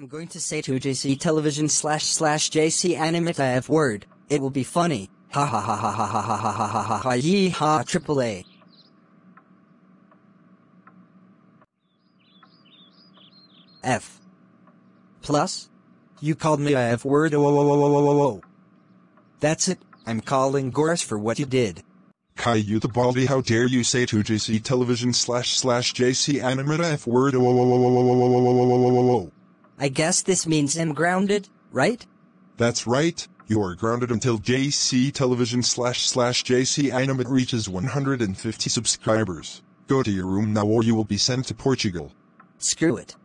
am going to say to JC Television slash slash JC Animate F word. It will be funny. Ha ha ha ha ha ha ha ha ha ha ha yee ha triple A. F. Plus? You called me a F word oh, oh, oh, oh, oh, oh, oh. That's it, I'm calling Boris for what you did. Caillou the Baldy, how dare you say to JC Television slash slash JC Animate F word oh, oh, oh, oh, oh, oh, oh, oh, oh, oh, oh. I guess this means I'm grounded, right? That's right, you are grounded until JC Television slash slash JC Animate reaches 150 subscribers. Go to your room now or you will be sent to Portugal. Screw it.